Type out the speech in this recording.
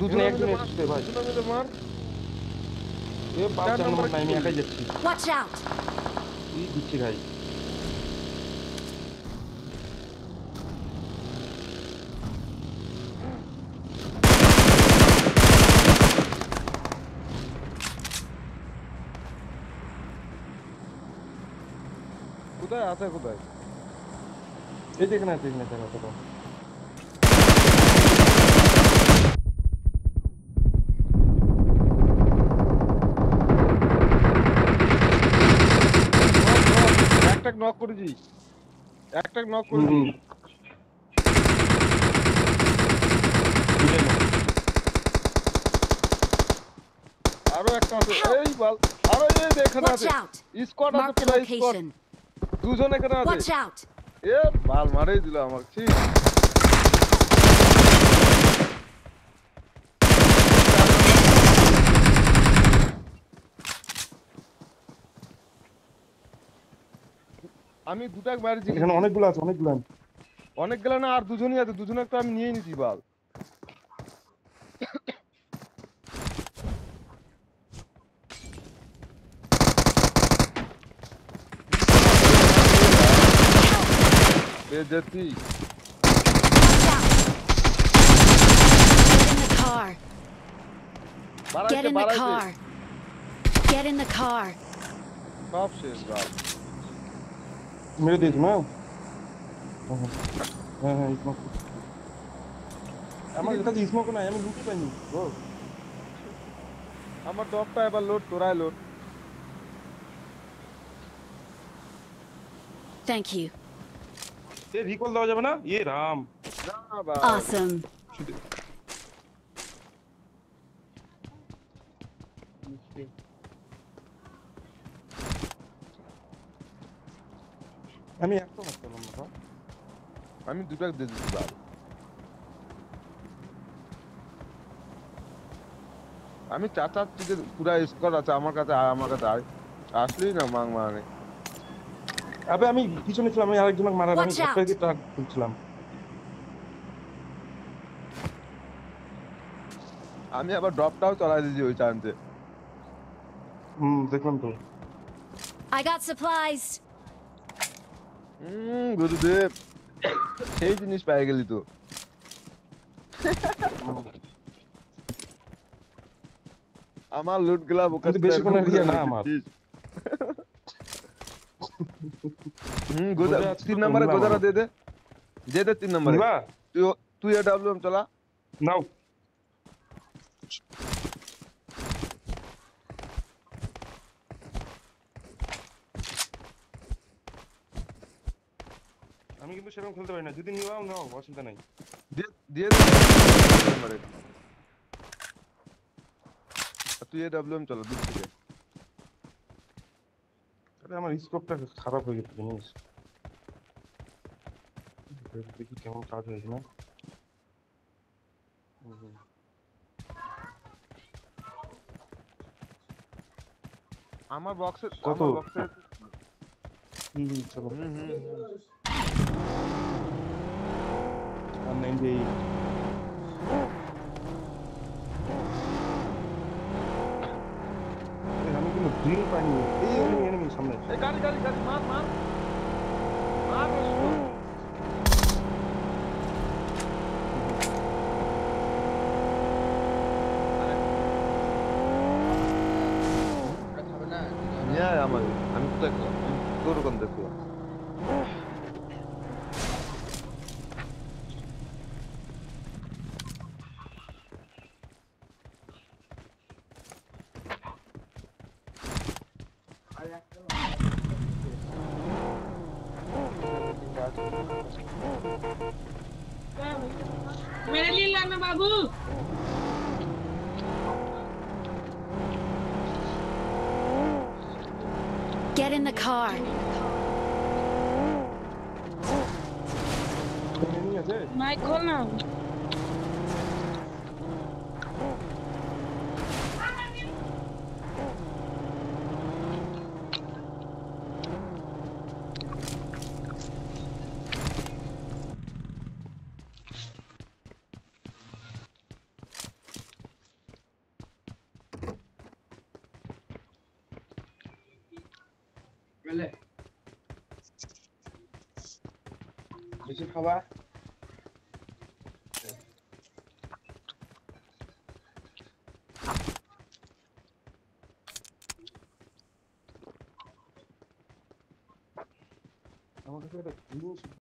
দুজনে এক মিলে মিনিট মার, ভাই। মার এ চার নম্বর নাই আমি একাই যাচ্ছি। Watch out! এই দিচ্ছি ভাই। কোথায় আছে কোথায়? এই যে এখানে আছে এখানে আছে আছে একটা নক করেছি। একটা নক করেছি। আরও একটা আছে। এই বাল আরও এই দেখেন এখানে আছে! স্কোয়াড আছে পুরো স্কোয়াড দুজন এখানে আছে। এ বাল মারেই দিল আমার ঠিক আমি দুটা মারিছি এখানে অনেকগুলো আছে অনেকগুলো আছে। অনেক না আর দুজনই আছে দুজনে একটা আমি নিয়ে নিছি বাল বেজতি! Get in the car. Get in the car. Get in the car. সব শেষ বাল মেরে দিয়েছি না হ্যাঁ হ্যাঁ হ্যাঁ স্মোক আমার কাছে স্মোক নাই আমি লুটে পাইনি ও আমার ডপটা এবার লোড তোরাই load Thank you. A recall দেওয়া যাবে না এ রাম না বাল Awesome. আমি একটা মারতে পারলাম না আমি দুটা দিয়ে দিচ্ছি বাল আমি চাচাচ্ছি যে পুরা স্কোয়াড আছে আমার কাছে আয় আমার কাছে আয়। আসলেই না মাং মানে আবে আমি পিছনে ছিলাম আমি আরেকজনকে মারার আমি! ঘরটাকে ট্রাক খুলছিলাম আমি আবার ড্রপটাও চলাই দিয়েছি ওই চান্সে হুম দেখলাম তো। I got supplies. হুম গুরুদেব সেই জিনিস পেয়ে গেলি তো আমার লুট গুলা বোকা কিন্তু বেশি কোনো ইয়ে না আমার। হুম গোদা গোদা আছে তো তিন নম্বরে কমলা গোদারা আমার। দে দে দে দে তিন নম্বরে নিবা তুই ও- তুই এ ডাব্লিউএম চালা নাও আমি কিন্তু সেরকম খেলতে পারি না। যদি নিবাও নাও অসুবিধা নাই। দিয়ে দিয়ে তুই এ ডাব্লিউএম চালা দূর থেকে। আরে আমার স্কোপটা খারাপ হয়ে গেছে জিনিস? দেখি কেমন কাজ হয়েছে না। আমার বক্সে কত? আমার বক্সে হুম, হুম, চলো। হুম হুম। indeed. Wait, I'm gonna bleed by you. Hey, only enemy somewhere. Hey, got it, got it, got it. Mark, mark. Mark is good. Yeah, I'm, I'm stuck. I'm stuck on this one. Get in the car. Michael now. Böyle. Bizim hava আমার